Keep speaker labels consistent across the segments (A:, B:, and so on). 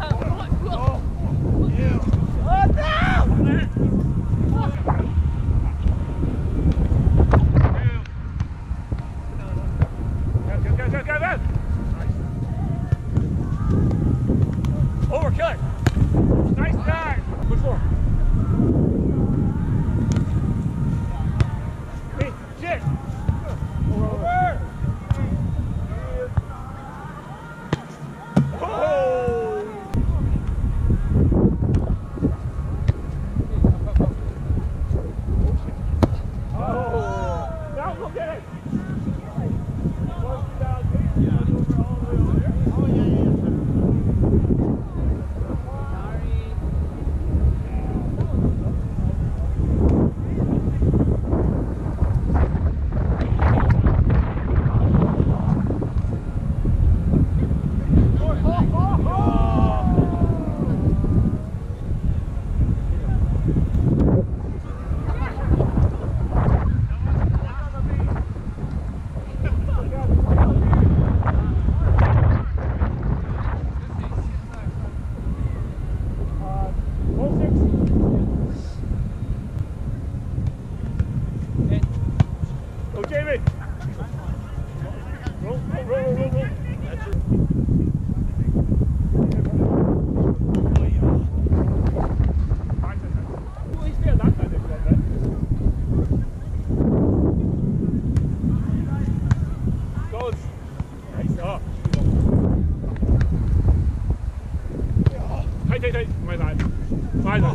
A: Oh. はいはいはい前だ前だ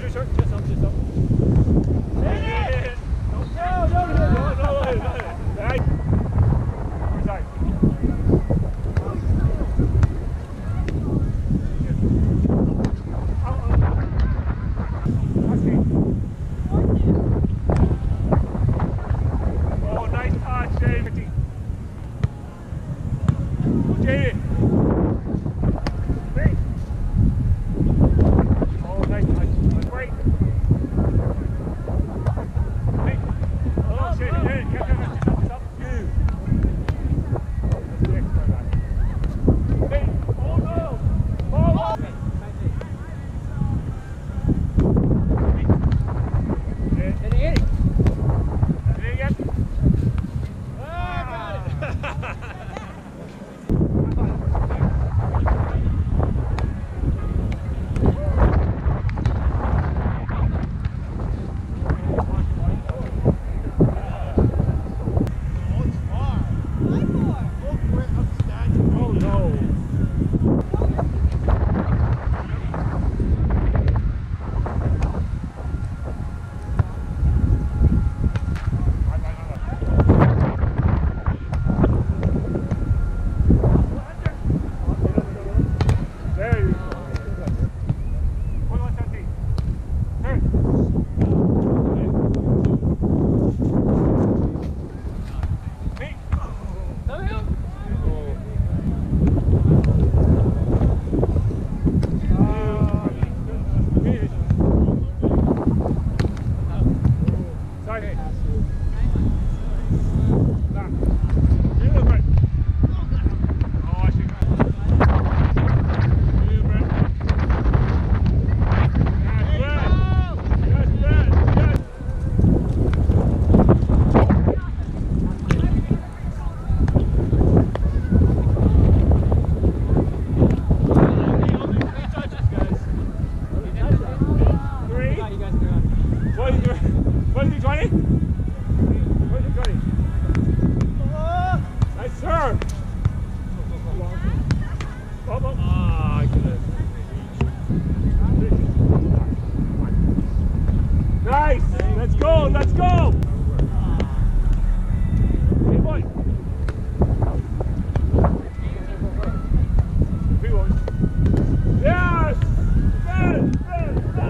A: sure, sure, sure. Just up, just up.